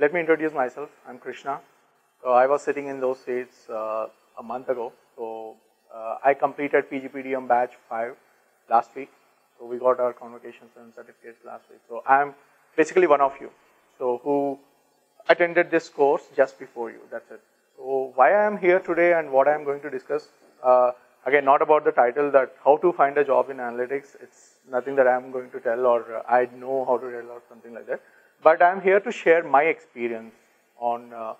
let me introduce myself. I'm Krishna. So I was sitting in those seats uh, a month ago. So uh, I completed PGPDM batch 5 last week. So we got our convocations and certificates last week. So I'm basically one of you. So who attended this course just before you. That's it. So why I am here today and what I am going to discuss. Uh, again, not about the title that how to find a job in analytics. It's nothing that I'm going to tell or uh, I know how to tell or something like that. But I'm here to share my experience on uh,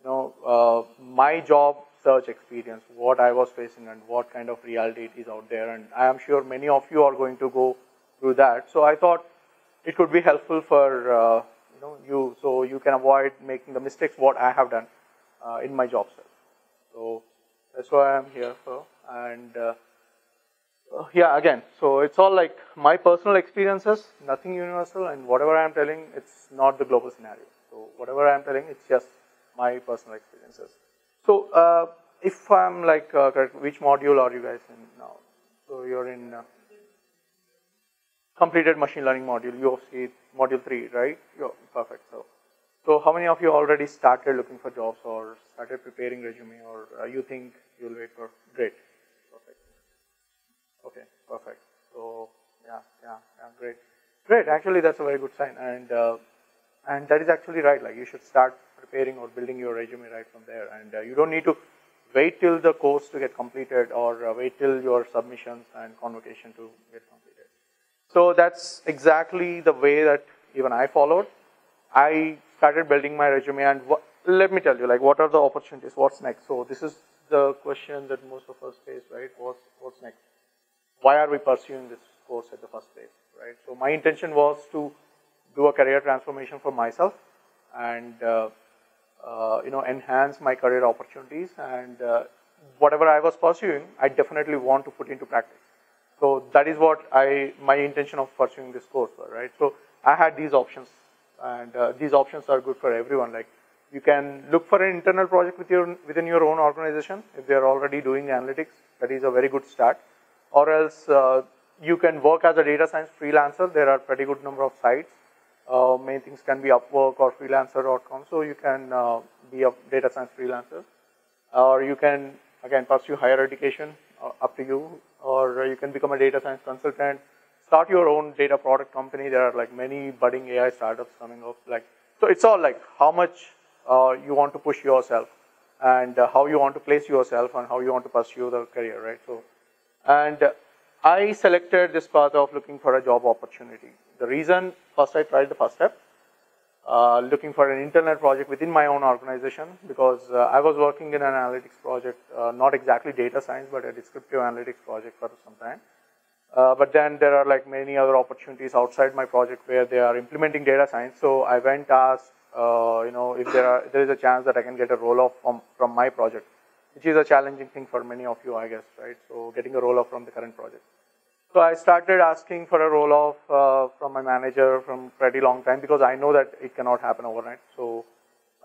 you know uh, my job search experience, what I was facing and what kind of reality it is out there. And I am sure many of you are going to go through that. So I thought it could be helpful for uh, you know you so you can avoid making the mistakes what I have done uh, in my job search. So that's why I'm here for. And uh, yeah, again, so it's all like my personal experiences, nothing universal, and whatever I'm telling, it's not the global scenario. So whatever I'm telling, it's just my personal experiences. So uh, if I'm like, uh, which module are you guys in now? So you're in uh, completed machine learning module, you see module three, right? You're perfect. So, so how many of you already started looking for jobs or started preparing resume, or uh, you think you'll wait for great? Great, great. Actually, that's a very good sign, and uh, and that is actually right. Like you should start preparing or building your resume right from there, and uh, you don't need to wait till the course to get completed or uh, wait till your submissions and convocation to get completed. So that's exactly the way that even I followed. I started building my resume, and let me tell you, like, what are the opportunities? What's next? So this is the question that most of us face, right? What's what's next? why are we pursuing this course at the first place, right? So my intention was to do a career transformation for myself and uh, uh, you know enhance my career opportunities and uh, whatever I was pursuing, I definitely want to put into practice. So that is what I my intention of pursuing this course, was, right? So I had these options, and uh, these options are good for everyone. Like you can look for an internal project with your within your own organization if they are already doing analytics. That is a very good start or else uh, you can work as a data science freelancer. There are pretty good number of sites. Uh, many things can be Upwork or freelancer.com, so you can uh, be a data science freelancer. Or you can, again, pursue higher education, uh, up to you. Or you can become a data science consultant, start your own data product company. There are like many budding AI startups coming up. Like, so it's all like how much uh, you want to push yourself and uh, how you want to place yourself and how you want to pursue the career, right? So and I selected this path of looking for a job opportunity. The reason, first I tried the first step, uh, looking for an internet project within my own organization because uh, I was working in an analytics project, uh, not exactly data science, but a descriptive analytics project for some time. Uh, but then there are like many other opportunities outside my project where they are implementing data science. So I went asked, uh, you know, if there are there is a chance that I can get a roll off from from my project which is a challenging thing for many of you, I guess, right? So getting a roll-off from the current project. So I started asking for a roll-off uh, from my manager from pretty long time because I know that it cannot happen overnight. So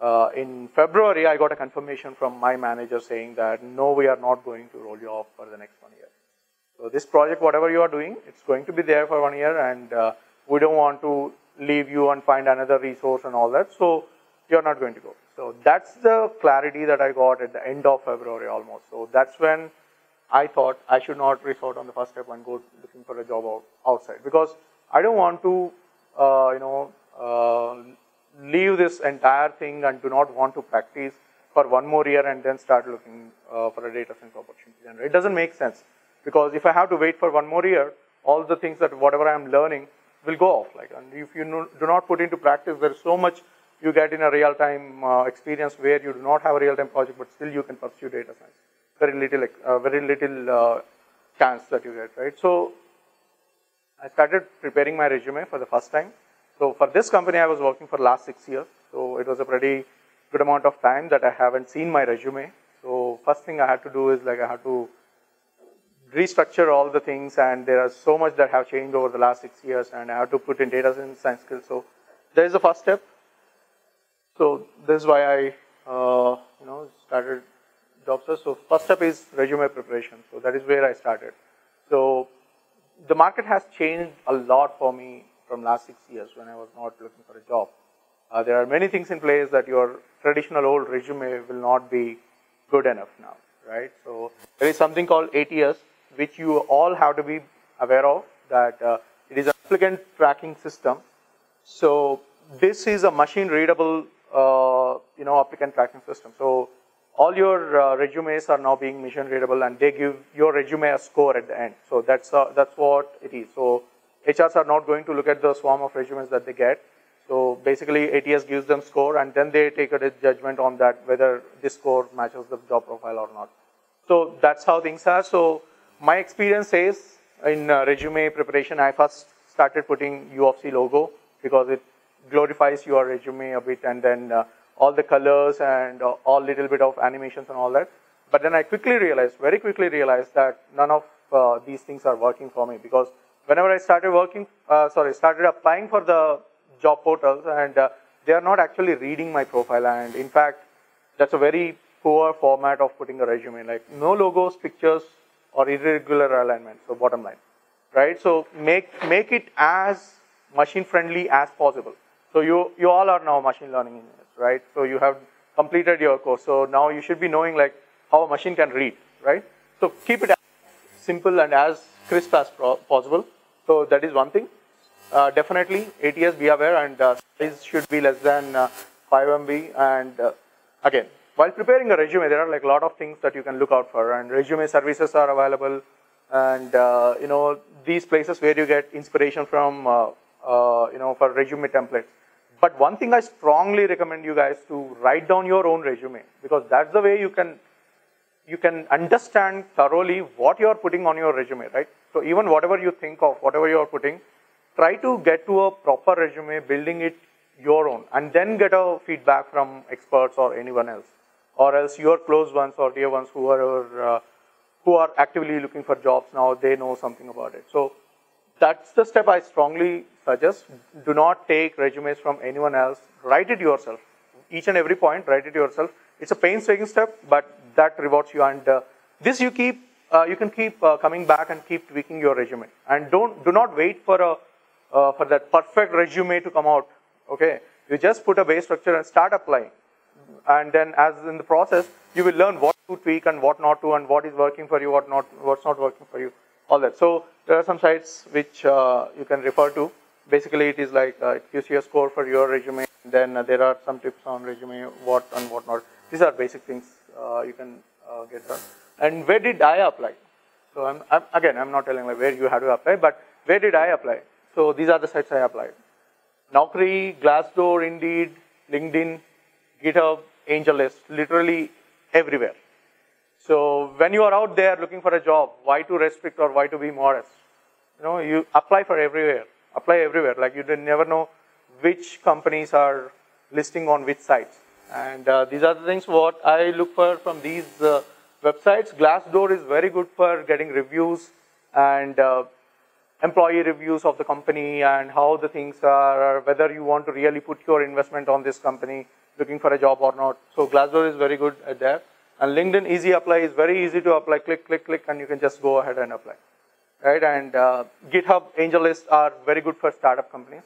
uh, in February, I got a confirmation from my manager saying that no, we are not going to roll you off for the next one year. So this project, whatever you are doing, it's going to be there for one year, and uh, we don't want to leave you and find another resource and all that. So you're not going to go. So that's the clarity that I got at the end of February almost. So that's when I thought I should not resort on the first step and go looking for a job out, outside because I don't want to, uh, you know, uh, leave this entire thing and do not want to practice for one more year and then start looking uh, for a data science opportunity. And it doesn't make sense because if I have to wait for one more year, all the things that whatever I'm learning will go off. Like, and if you do not put into practice, there is so much you get in a real-time uh, experience where you do not have a real-time project, but still you can pursue data science. Very little, uh, very little uh, chance that you get, right? So I started preparing my resume for the first time. So for this company, I was working for last six years. So it was a pretty good amount of time that I haven't seen my resume. So first thing I had to do is like I had to restructure all the things and there are so much that have changed over the last six years and I have to put in data science skills. So there is the first step. So this is why I, uh, you know, started job search. So first step is resume preparation. So that is where I started. So the market has changed a lot for me from last six years when I was not looking for a job. Uh, there are many things in place that your traditional old resume will not be good enough now, right? So there is something called ATS, which you all have to be aware of that uh, it is an applicant tracking system. So this is a machine readable, you know, applicant tracking system. So all your uh, resumes are now being machine readable and they give your resume a score at the end. So that's, uh, that's what it is. So HRs are not going to look at the swarm of resumes that they get. So basically ATS gives them score and then they take a judgment on that whether this score matches the job profile or not. So that's how things are. So my experience says in uh, resume preparation, I first started putting U of C logo because it glorifies your resume a bit and then uh, all the colors and uh, all little bit of animations and all that. But then I quickly realized, very quickly realized that none of uh, these things are working for me because whenever I started working, uh, sorry, started applying for the job portals and uh, they are not actually reading my profile and in fact, that's a very poor format of putting a resume, like no logos, pictures, or irregular alignment, so bottom line, right? So make, make it as machine friendly as possible. So you, you all are now machine learning engineers, right? So you have completed your course. So now you should be knowing like how a machine can read, right? So keep it as simple and as crisp as possible. So that is one thing. Uh, definitely ATS be aware and uh, size should be less than uh, 5 MB and uh, again while preparing a resume, there are like a lot of things that you can look out for, and resume services are available, and uh, you know these places where you get inspiration from, uh, uh, you know, for resume templates. But one thing I strongly recommend you guys to write down your own resume because that's the way you can you can understand thoroughly what you are putting on your resume, right? So even whatever you think of, whatever you are putting, try to get to a proper resume, building it your own, and then get a feedback from experts or anyone else or else your close ones or dear ones who are uh, who are actively looking for jobs now, they know something about it. So that's the step I strongly suggest. Do not take resumes from anyone else. Write it yourself. Each and every point, write it yourself. It's a painstaking step, but that rewards you. And uh, this you keep, uh, you can keep uh, coming back and keep tweaking your resume. And don't, do not wait for a, uh, for that perfect resume to come out. Okay, you just put a base structure and start applying and then as in the process, you will learn what to tweak and what not to, and what is working for you, what not, what's not working for you, all that. So there are some sites which uh, you can refer to. Basically, it is like it gives you a score for your resume. Then uh, there are some tips on resume, what and what not. These are basic things uh, you can get done. And where did I apply? So I'm, I'm, again, I'm not telling like where you have to apply, but where did I apply? So these are the sites I applied. Naukri, Glassdoor, Indeed, LinkedIn, GitHub, AngelList, literally everywhere. So when you are out there looking for a job, why to restrict or why to be modest? You know, you apply for everywhere. Apply everywhere. Like you never know which companies are listing on which sites. And uh, these are the things what I look for from these uh, websites. Glassdoor is very good for getting reviews and uh, employee reviews of the company and how the things are, whether you want to really put your investment on this company looking for a job or not. So Glassdoor is very good at that. And LinkedIn Easy Apply is very easy to apply. Click, click, click, and you can just go ahead and apply. Right? And uh, GitHub, AngelList are very good for startup companies.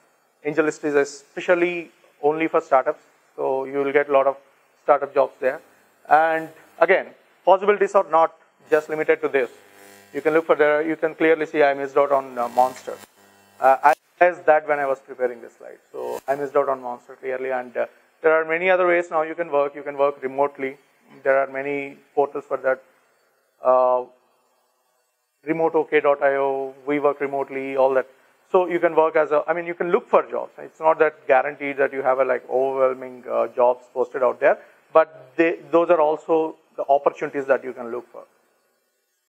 AngelList is especially only for startups. So you will get a lot of startup jobs there. And again, possibilities are not just limited to this. You can look for the, you can clearly see I missed out on uh, Monster. Uh, I realized that when I was preparing this slide. So I missed out on Monster clearly and uh, there are many other ways now you can work. You can work remotely. There are many portals for that. Uh, remoteok.io, we work remotely, all that. So you can work as a, I mean, you can look for jobs. It's not that guaranteed that you have a like overwhelming uh, jobs posted out there, but they, those are also the opportunities that you can look for.